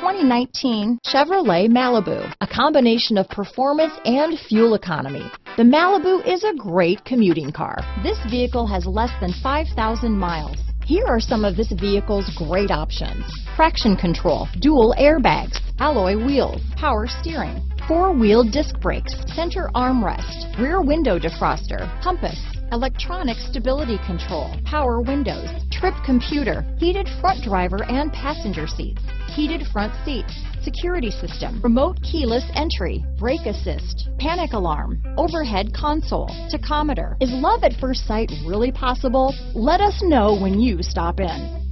2019 Chevrolet Malibu, a combination of performance and fuel economy. The Malibu is a great commuting car. This vehicle has less than 5,000 miles. Here are some of this vehicle's great options. Traction control, dual airbags, alloy wheels, power steering, four-wheel disc brakes, center armrest, rear window defroster, compass, electronic stability control, power windows, trip computer, heated front driver and passenger seats, heated front seats, security system, remote keyless entry, brake assist, panic alarm, overhead console, tachometer. Is love at first sight really possible? Let us know when you stop in.